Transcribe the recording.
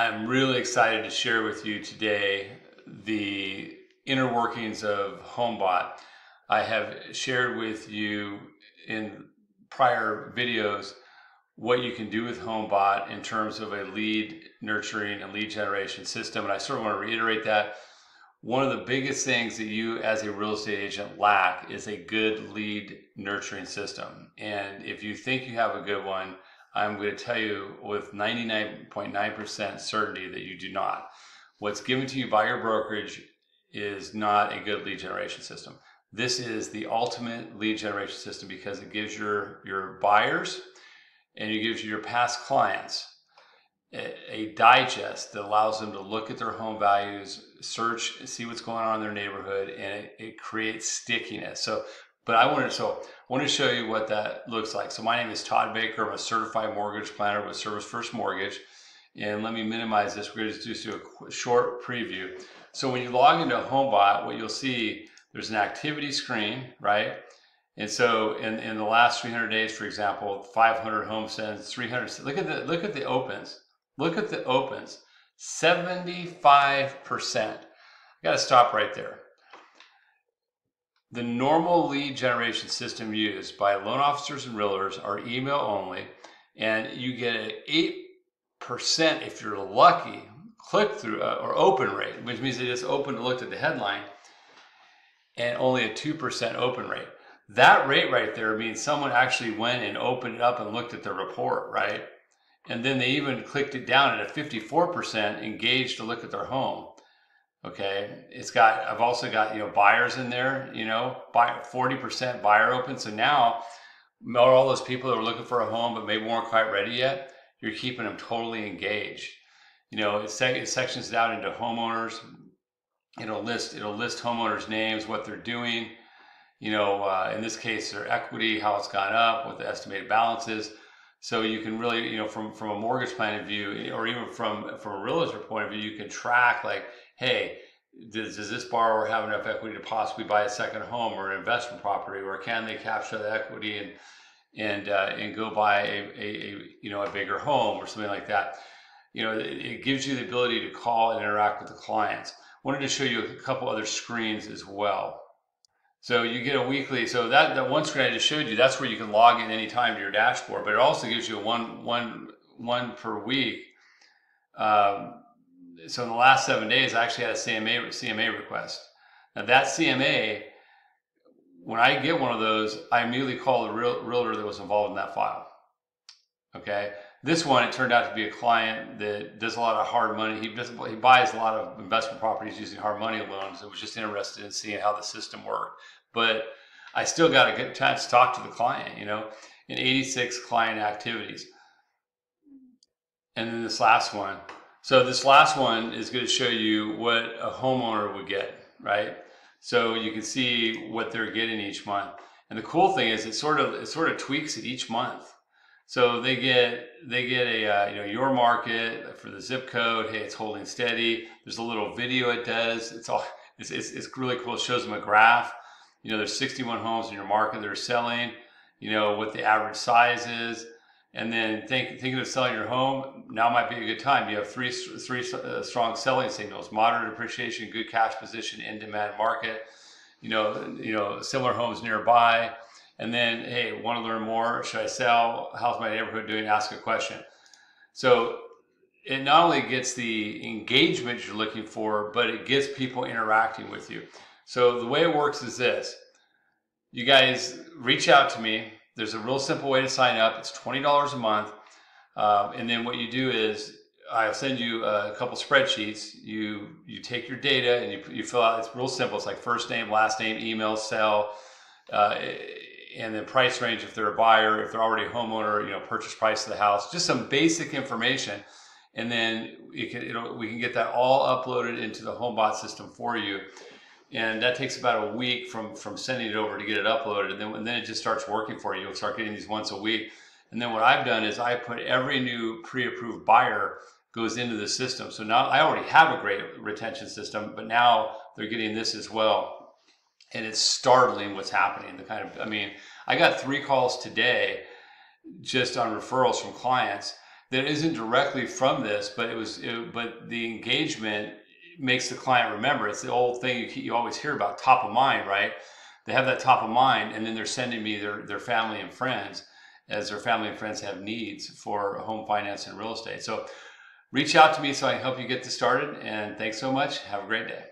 I'm really excited to share with you today the inner workings of HomeBot. I have shared with you in prior videos what you can do with HomeBot in terms of a lead nurturing and lead generation system. And I sort of want to reiterate that. One of the biggest things that you as a real estate agent lack is a good lead nurturing system. And if you think you have a good one, I'm going to tell you with 99.9% certainty that you do not. What's given to you by your brokerage is not a good lead generation system. This is the ultimate lead generation system because it gives your, your buyers and it gives you your past clients a, a digest that allows them to look at their home values, search, see what's going on in their neighborhood, and it, it creates stickiness. So but I wanted so I want to show you what that looks like. So my name is Todd Baker. I'm a certified mortgage planner with Service First Mortgage. And let me minimize this. We're going to just do a short preview. So when you log into HomeBot, what you'll see, there's an activity screen, right? And so in, in the last 300 days, for example, 500 home sends, 300, look at the, look at the opens. Look at the opens, 75%. I got to stop right there. The normal lead generation system used by loan officers and realtors are email only, and you get an 8% if you're lucky click through uh, or open rate, which means they just opened and looked at the headline, and only a 2% open rate. That rate right there means someone actually went and opened it up and looked at the report, right? And then they even clicked it down at a 54% engaged to look at their home. Okay, it's got. I've also got you know buyers in there. You know, buy forty percent buyer open. So now, all those people that are looking for a home but maybe weren't quite ready yet, you're keeping them totally engaged. You know, it, it sections down into homeowners. It'll list it'll list homeowners' names, what they're doing. You know, uh, in this case, their equity, how it's gone up, what the estimated balance is. So you can really, you know, from from a mortgage plan of view, or even from from a realtor point of view, you can track like hey, does, does this borrower have enough equity to possibly buy a second home or an investment property, or can they capture the equity and and uh, and go buy a, a, a, you know a bigger home or something like that? You know, it, it, gives you the ability to call and interact with the clients. Wanted to show you a couple other screens as well. So you get a weekly. So that that one screen I just showed you, that's where you can log in anytime to your dashboard. But it also gives you a one one one per week. Um, so in the last seven days, I actually had a CMA CMA request. Now that CMA, when I get one of those, I immediately call the real, realtor that was involved in that file. Okay. This one, it turned out to be a client that does a lot of hard money. He does, he buys a lot of investment properties using hard money loans. and was just interested in seeing how the system worked. But I still got a good chance to talk to the client. You know, in 86 client activities, and then this last one, so this last one is going to show you what a homeowner would get, right? So you can see what they're getting each month. And the cool thing is it sort of it sort of tweaks it each month. So they get they get a uh, you know your market for the zip code. Hey, it's holding steady. There's a little video it does. It's all it's, it's, it's really cool. It shows them a graph. You know, there's 61 homes in your market that are selling. You know what the average size is and then think, thinking of selling your home, now might be a good time. You have three, three uh, strong selling signals: moderate appreciation, good cash position, in demand market. You know, you know, similar homes nearby. And then, hey, want to learn more? Should I sell? How's my neighborhood doing? Ask a question. So it not only gets the engagement you're looking for, but it gets people interacting with you. So the way it works is this: you guys reach out to me there's a real simple way to sign up. It's $20 a month. Uh, and then what you do is I'll send you a couple spreadsheets. You you take your data and you, you fill out. It's real simple. It's like first name, last name, email, cell, uh, and then price range if they're a buyer, if they're already a homeowner, you know, purchase price of the house. Just some basic information, and then you can, we can get that all uploaded into the HomeBot system for you and that takes about a week from from sending it over to get it uploaded. And then and then it just starts working for you. You'll start getting these once a week. And then what i've done is i put every new pre-approved buyer goes into the system. So now i already have a great retention system but now they're getting this as well. And it's startling what's happening. The kind of i mean i got three calls today just on referrals from clients that isn't directly from this, but it was, it, but the engagement makes the client remember. It's the old thing you, you always hear about, top of mind, right? They have that top of mind, and then they're sending me their their family and friends, as their family and friends have needs for home finance and real estate. So, reach out to me so I can help you get this started. And thanks so much. Have a great day.